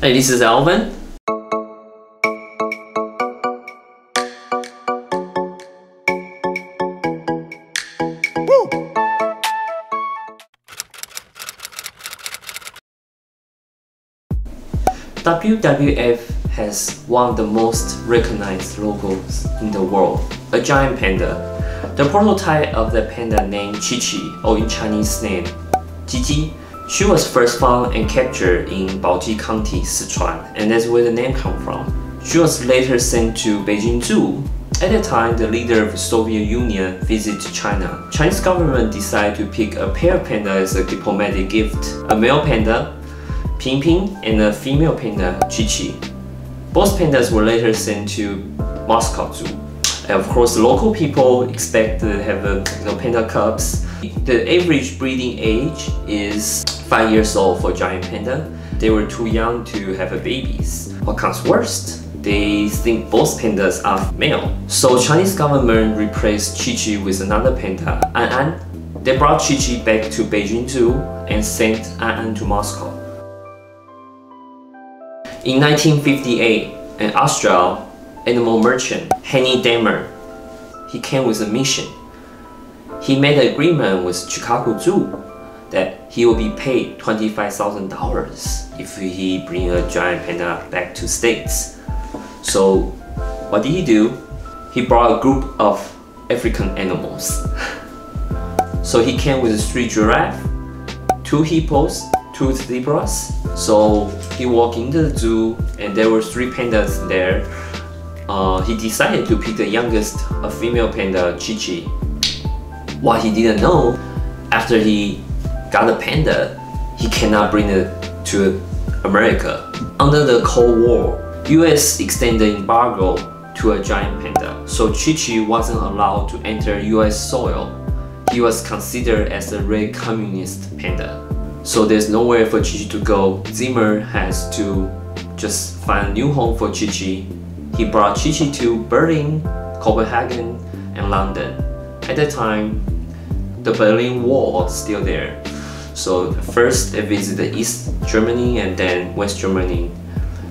Hey, this is Alvin. WWF has one of the most recognized logos in the world, a giant panda. The prototype of the panda named Chi Chi, or in Chinese name, Jiji, she was first found and captured in Baoji County, Sichuan, and that's where the name comes from. She was later sent to Beijing Zoo. At the time, the leader of the Soviet Union visited China. Chinese government decided to pick a pair of panda as a diplomatic gift. A male panda, Ping Ping, and a female panda, Chi Chi. Both pandas were later sent to Moscow Zoo. And of course, local people expect to have a, you know, panda cubs. The average breeding age is 5 years old for giant panda. They were too young to have a babies. What comes worst? They think both pandas are male. So Chinese government replaced Chi Chi with another panda, An ah An. They brought Chi Chi back to Beijing Zoo and sent An An to Moscow. In 1958, an Australian animal merchant, Heini Demmer, he came with a mission. He made an agreement with Chicago Zoo that he will be paid $25,000 if he bring a giant panda back to States. So what did he do? He brought a group of African animals. so he came with three giraffe, two hippos, two zebras. So he walked into the zoo and there were three pandas there. Uh, he decided to pick the youngest, a female panda, Chi Chi. What he didn't know, after he got a panda, he cannot bring it to America. Under the Cold War, US extended embargo to a giant panda, so Chi Chi wasn't allowed to enter US soil. He was considered as a red communist panda. So there's nowhere for Chi Chi to go. Zimmer has to just find a new home for Chi Chi. He brought Chi Chi to Berlin, Copenhagen, and London. At that time, the Berlin Wall was still there. So first they visited East Germany and then West Germany.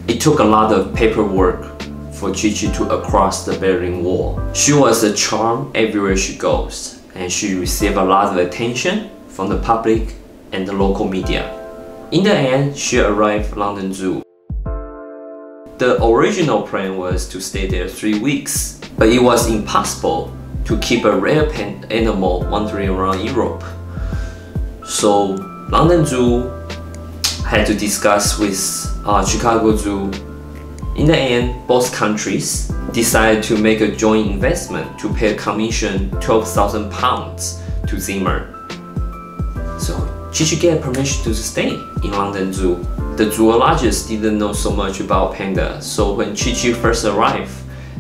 It took a lot of paperwork for Chi Chi to across the Berlin Wall. She was a charm everywhere she goes and she received a lot of attention from the public and the local media. In the end, she arrived London Zoo. The original plan was to stay there three weeks, but it was impossible to keep a rare animal wandering around Europe. So London Zoo had to discuss with uh, Chicago Zoo. In the end, both countries decided to make a joint investment to pay a commission 12,000 pounds to Zimmer. So she should get permission to stay in London Zoo. The zoologists didn't know so much about panda, so when Chi Chi first arrived,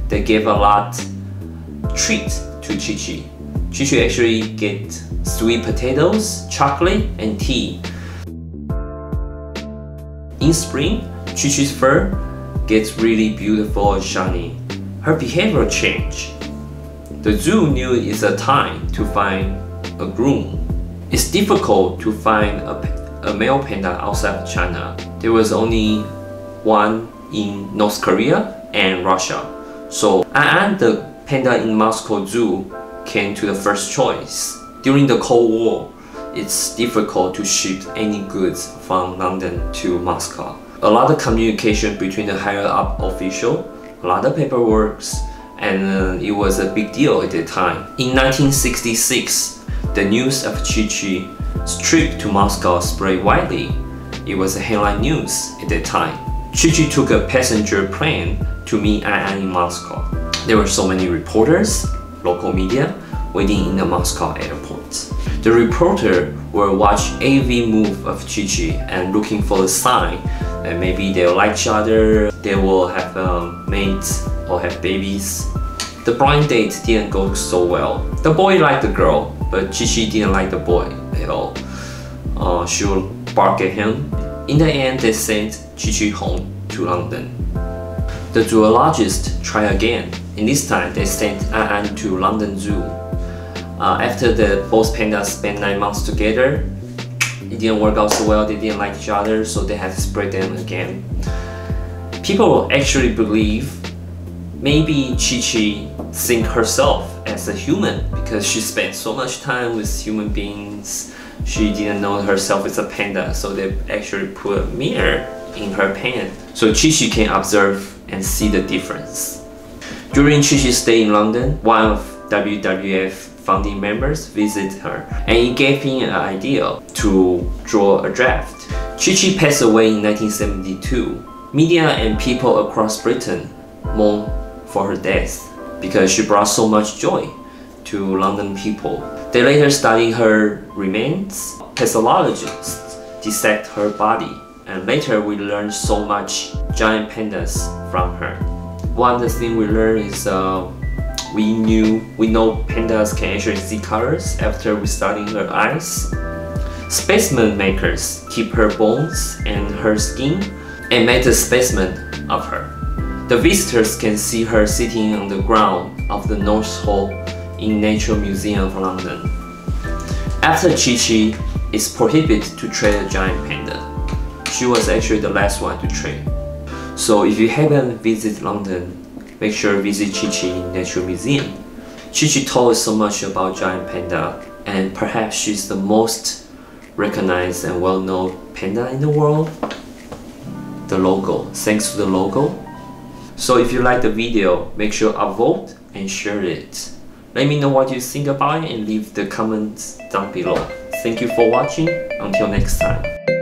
they gave a lot treat to Chi Chi. Chi Chi actually get sweet potatoes, chocolate, and tea. In spring, Chi Chi's fur gets really beautiful and shiny. Her behavior change. The zoo knew it's a time to find a groom. It's difficult to find a, a male panda outside of China. There was only one in North Korea and Russia. So An the panda in Moscow Zoo, came to the first choice. During the Cold War, it's difficult to ship any goods from London to Moscow. A lot of communication between the higher up official, a lot of paperwork, and uh, it was a big deal at the time. In 1966, the news of Chi Chi's trip to Moscow spread widely. It was a headline news at the time. Chi Chi took a passenger plane to meet An An in Moscow. There were so many reporters, local media, waiting in the Moscow airport. The reporter will watch every move of Chi Chi and looking for a sign that maybe they'll like each other, they will have a mate or have babies. The blind date didn't go so well. The boy liked the girl, but Chi Chi didn't like the boy at all. Uh, she would him. In the end, they sent Chi Chi home to London. The zoologist tried again, and this time they sent An An to London Zoo. Uh, after the both pandas spent nine months together, it didn't work out so well, they didn't like each other, so they had to split them again. People actually believe maybe Chi Chi think herself as a human because she spent so much time with human beings. She didn't know herself as a panda, so they actually put a mirror in her pen so Chi Chi can observe and see the difference. During Chi Chi's stay in London, one of WWF founding members visited her and he gave him an idea to draw a draft. Chi Chi passed away in 1972. Media and people across Britain mourn for her death because she brought so much joy to London people. They later studied her remains. Pathologists dissect her body and later we learned so much giant pandas from her. One of the things we learned is uh, we knew we know pandas can actually see colors after we studying her eyes. Specimen makers keep her bones and her skin and make a specimen of her. The visitors can see her sitting on the ground of the North Hall in Natural Museum of London. After Chi Chi, it's prohibited to trade a giant panda. She was actually the last one to trade. So if you haven't visited London, make sure visit Chi Chi Natural Museum. Chi Chi told us so much about giant panda and perhaps she's the most recognized and well-known panda in the world. The logo, thanks to the logo. So if you like the video, make sure upvote and share it. Let me know what you think about it and leave the comments down below. Thank you for watching. Until next time.